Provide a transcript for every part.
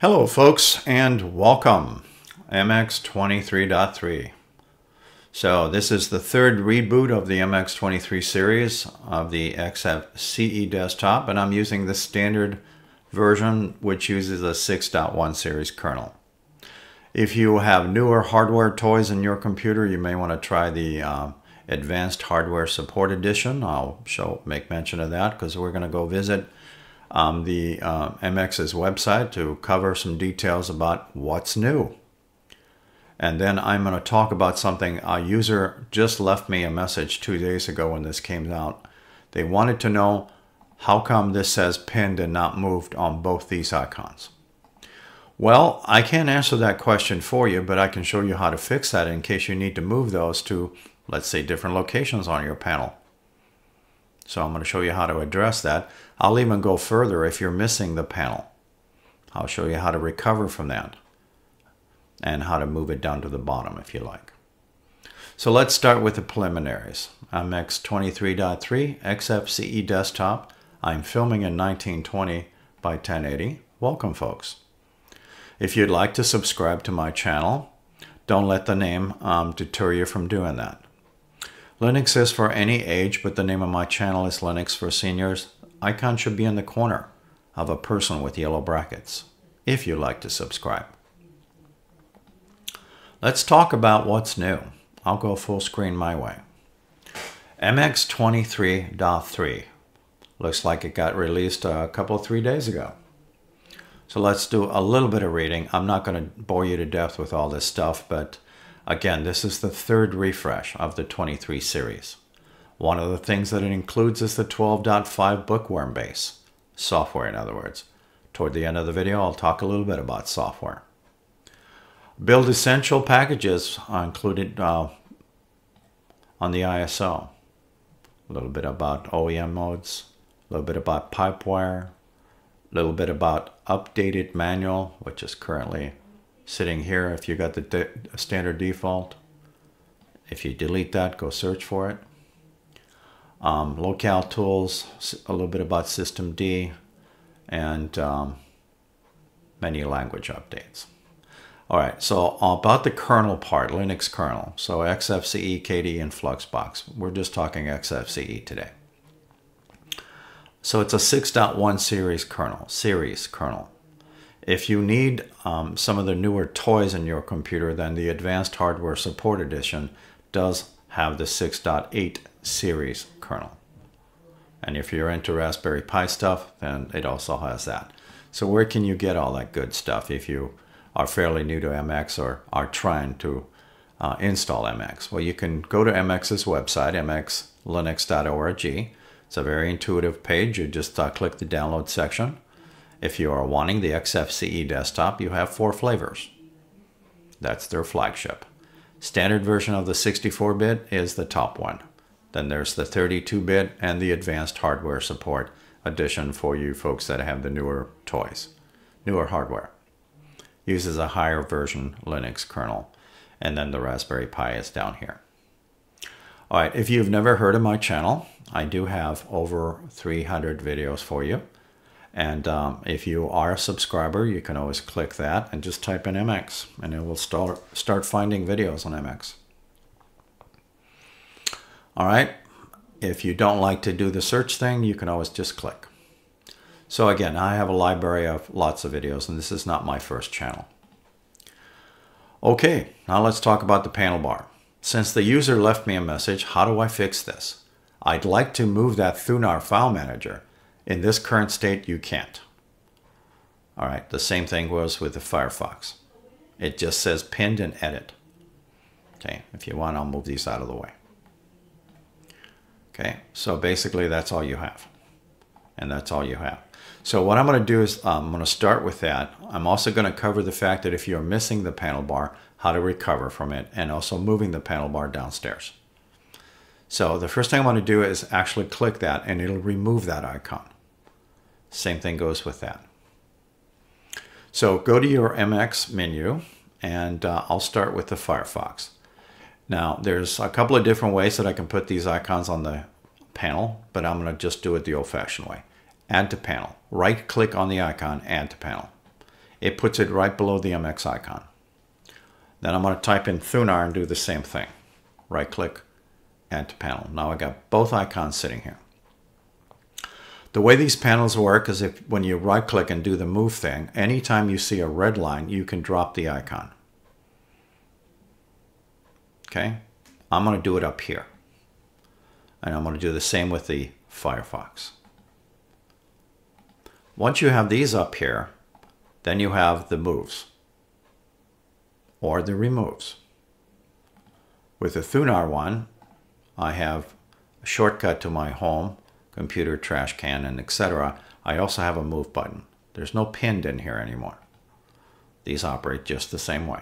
Hello folks and welcome MX23.3. So this is the third reboot of the MX23 series of the XFCE desktop and I'm using the standard version which uses a 6.1 series kernel. If you have newer hardware toys in your computer you may want to try the uh, Advanced Hardware Support Edition. I'll show make mention of that because we're going to go visit um, the uh, MX's website to cover some details about what's new. And then I'm going to talk about something a user just left me a message two days ago when this came out. They wanted to know how come this says pinned and not moved on both these icons. Well, I can't answer that question for you, but I can show you how to fix that in case you need to move those to, let's say, different locations on your panel. So I'm going to show you how to address that. I'll even go further if you're missing the panel. I'll show you how to recover from that and how to move it down to the bottom if you like. So let's start with the preliminaries. MX23.3 XFCE desktop. I'm filming in 1920 by 1080. Welcome folks. If you'd like to subscribe to my channel, don't let the name um, deter you from doing that. Linux is for any age, but the name of my channel is Linux for Seniors. Icon should be in the corner of a person with yellow brackets, if you'd like to subscribe. Let's talk about what's new. I'll go full screen my way. MX23.3 looks like it got released a couple, three days ago. So let's do a little bit of reading. I'm not going to bore you to death with all this stuff, but Again, this is the third refresh of the 23 series. One of the things that it includes is the 12.5 bookworm base, software in other words. Toward the end of the video, I'll talk a little bit about software. Build essential packages are included uh, on the ISO. A little bit about OEM modes, a little bit about Pipewire, a little bit about updated manual, which is currently sitting here if you got the de standard default. If you delete that, go search for it. Um, locale tools, a little bit about systemd, and um, many language updates. All right, so about the kernel part, Linux kernel. So XFCE, KDE, and Fluxbox. We're just talking XFCE today. So it's a 6.1 series kernel, series kernel. If you need um, some of the newer toys in your computer, then the Advanced Hardware Support Edition does have the 6.8 series kernel. And if you're into Raspberry Pi stuff, then it also has that. So where can you get all that good stuff if you are fairly new to MX or are trying to uh, install MX? Well, you can go to MX's website, mxlinux.org. It's a very intuitive page. You just uh, click the download section if you are wanting the XFCE desktop, you have four flavors. That's their flagship. Standard version of the 64-bit is the top one. Then there's the 32-bit and the advanced hardware support edition for you folks that have the newer toys, newer hardware. Uses a higher version Linux kernel. And then the Raspberry Pi is down here. All right, if you've never heard of my channel, I do have over 300 videos for you. And um, if you are a subscriber, you can always click that and just type in MX and it will start, start finding videos on MX. All right. If you don't like to do the search thing, you can always just click. So again, I have a library of lots of videos and this is not my first channel. Okay, now let's talk about the panel bar. Since the user left me a message, how do I fix this? I'd like to move that Thunar file manager in this current state, you can't. All right, the same thing was with the Firefox. It just says pinned and edit. Okay, if you want, I'll move these out of the way. Okay, so basically that's all you have. And that's all you have. So what I'm going to do is I'm going to start with that. I'm also going to cover the fact that if you're missing the panel bar, how to recover from it, and also moving the panel bar downstairs. So the first thing I want to do is actually click that, and it'll remove that icon. Same thing goes with that. So go to your MX menu and uh, I'll start with the Firefox. Now there's a couple of different ways that I can put these icons on the panel, but I'm going to just do it the old fashioned way. Add to panel. Right click on the icon, add to panel. it puts it right below the MX icon. Then I'm going to type in Thunar and do the same thing. Right click, add to panel. Now I got both icons sitting here. The way these panels work is if when you right click and do the move thing, anytime you see a red line, you can drop the icon. Okay, I'm going to do it up here. And I'm going to do the same with the Firefox. Once you have these up here, then you have the moves or the removes. With the Thunar one, I have a shortcut to my home, computer, trash can, and etc. I also have a move button. There's no pinned in here anymore. These operate just the same way.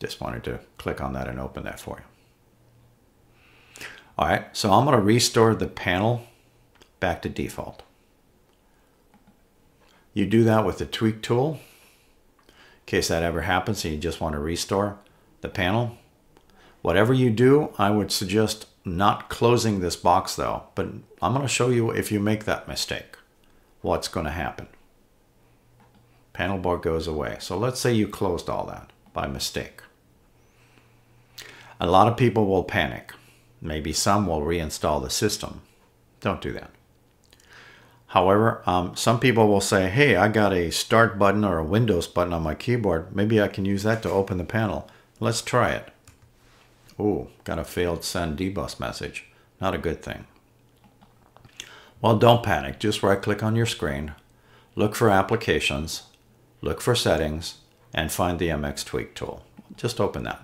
Just wanted to click on that and open that for you. All right, so I'm going to restore the panel back to default. You do that with the tweak tool. In case that ever happens and you just want to restore the panel. Whatever you do, I would suggest not closing this box though, but I'm going to show you if you make that mistake, what's going to happen. Panel bar goes away. So let's say you closed all that by mistake. A lot of people will panic. Maybe some will reinstall the system. Don't do that. However, um, some people will say, hey, I got a start button or a Windows button on my keyboard. Maybe I can use that to open the panel. Let's try it. Ooh, got a failed send dbus message. Not a good thing. Well, don't panic. Just right click on your screen, look for applications, look for settings, and find the MX Tweak tool. Just open that.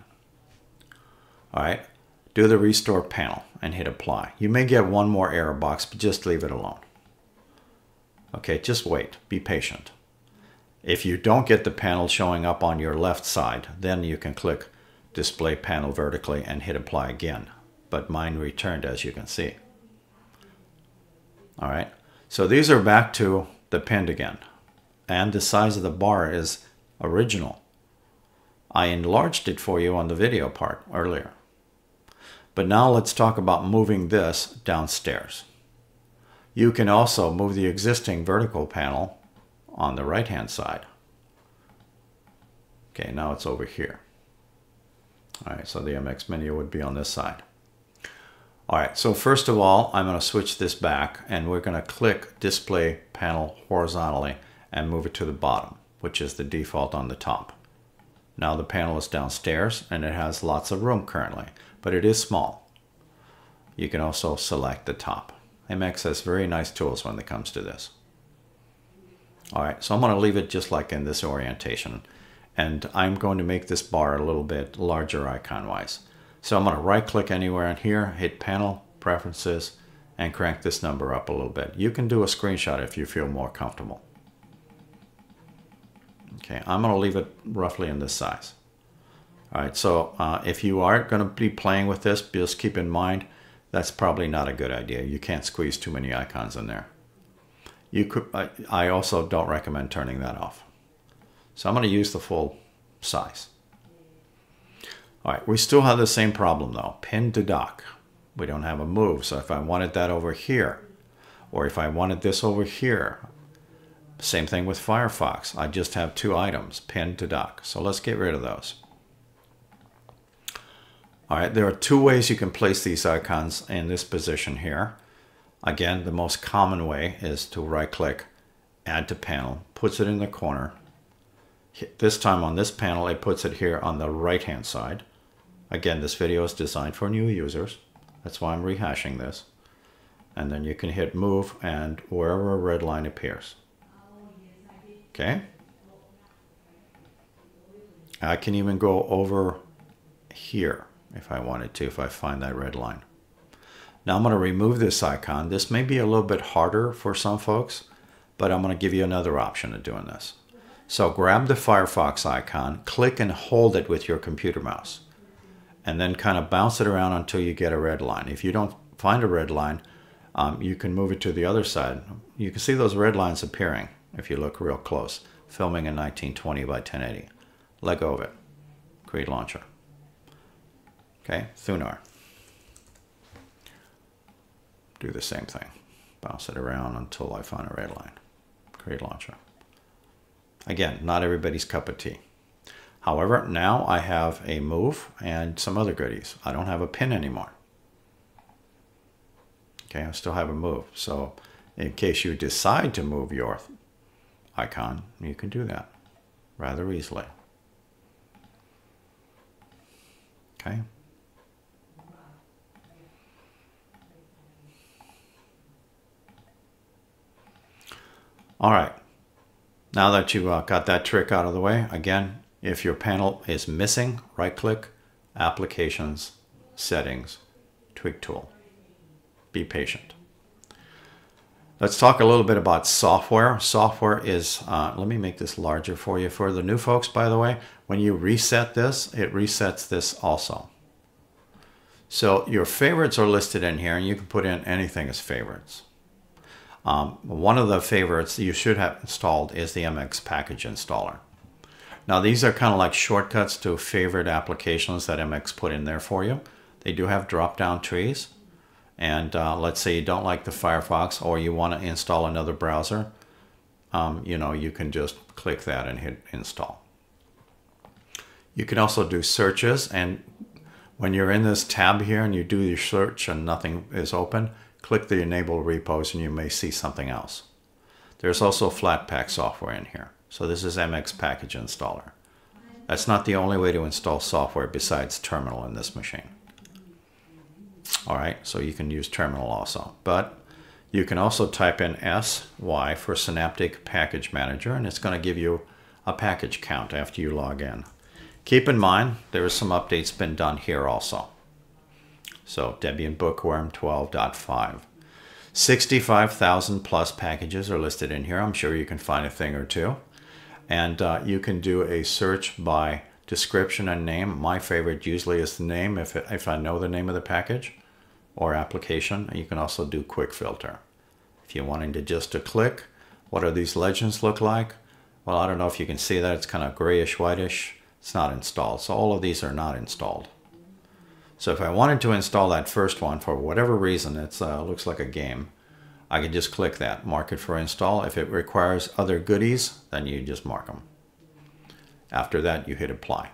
All right, do the restore panel and hit apply. You may get one more error box, but just leave it alone. Okay, just wait, be patient. If you don't get the panel showing up on your left side, then you can click display panel vertically and hit apply again. But mine returned as you can see. All right, so these are back to the pinned again. And the size of the bar is original. I enlarged it for you on the video part earlier. But now let's talk about moving this downstairs. You can also move the existing vertical panel on the right hand side. Okay, now it's over here. All right, so the MX menu would be on this side. All right, so first of all, I'm going to switch this back and we're going to click display panel horizontally and move it to the bottom, which is the default on the top. Now the panel is downstairs and it has lots of room currently, but it is small. You can also select the top. MX has very nice tools when it comes to this. All right, so I'm going to leave it just like in this orientation. And I'm going to make this bar a little bit larger icon-wise. So I'm going to right-click anywhere in here, hit Panel, Preferences, and crank this number up a little bit. You can do a screenshot if you feel more comfortable. Okay, I'm going to leave it roughly in this size. All right, so uh, if you are going to be playing with this, just keep in mind that's probably not a good idea. You can't squeeze too many icons in there. You could. I, I also don't recommend turning that off. So I'm going to use the full size. All right, we still have the same problem though. Pin to dock. We don't have a move. So if I wanted that over here, or if I wanted this over here, same thing with Firefox. I just have two items, pin to dock. So let's get rid of those. All right, there are two ways you can place these icons in this position here. Again, the most common way is to right click, add to panel, puts it in the corner. This time on this panel, it puts it here on the right hand side. Again, this video is designed for new users. That's why I'm rehashing this. And then you can hit move and wherever a red line appears. Okay. I can even go over here if I wanted to, if I find that red line. Now I'm going to remove this icon. This may be a little bit harder for some folks, but I'm going to give you another option of doing this. So grab the Firefox icon, click and hold it with your computer mouse, and then kind of bounce it around until you get a red line. If you don't find a red line, um, you can move it to the other side. You can see those red lines appearing if you look real close. Filming in 1920 by 1080. Let go of it. Create launcher. Okay, Thunar. Do the same thing. Bounce it around until I find a red line. Create launcher. Again, not everybody's cup of tea. However, now I have a move and some other goodies. I don't have a pin anymore. Okay, I still have a move. So in case you decide to move your icon, you can do that rather easily. Okay. All right. Now that you uh, got that trick out of the way, again, if your panel is missing, right click, Applications, Settings, Tweak Tool. Be patient. Let's talk a little bit about software. Software is, uh, let me make this larger for you. For the new folks, by the way, when you reset this, it resets this also. So your favorites are listed in here and you can put in anything as favorites. Um, one of the favorites you should have installed is the MX package installer. Now these are kind of like shortcuts to favorite applications that MX put in there for you. They do have drop-down trees and uh, let's say you don't like the Firefox or you want to install another browser, um, you know, you can just click that and hit install. You can also do searches and when you're in this tab here and you do your search and nothing is open, click the enable repos and you may see something else. There's also Flatpak software in here. So this is MX Package Installer. That's not the only way to install software besides terminal in this machine. All right, so you can use terminal also. But you can also type in SY for Synaptic Package Manager, and it's going to give you a package count after you log in. Keep in mind, there is some updates been done here also. So Debian Bookworm 12.5. 65,000 plus packages are listed in here. I'm sure you can find a thing or two. And uh, you can do a search by description and name. My favorite usually is the name if, it, if I know the name of the package or application. You can also do quick filter. If you're wanting to just to click, what do these legends look like? Well, I don't know if you can see that. It's kind of grayish, whitish. It's not installed. So all of these are not installed. So if I wanted to install that first one for whatever reason, it uh, looks like a game, I can just click that, mark it for install. If it requires other goodies, then you just mark them. After that, you hit apply.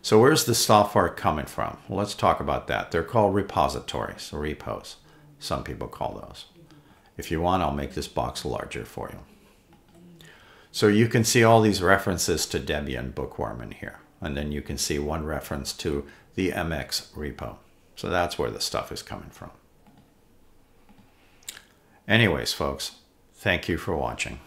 So where's the software coming from? Well, let's talk about that. They're called repositories, or repos. Some people call those. If you want, I'll make this box larger for you. So you can see all these references to Debian Bookworm in here. And then you can see one reference to the MX repo. So that's where the stuff is coming from. Anyways, folks, thank you for watching.